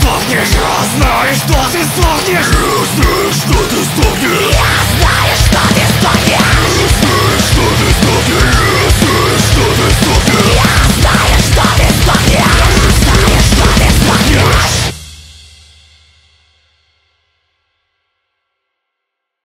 сдохнешь Знаешь, что ты сдохнешь. Грустный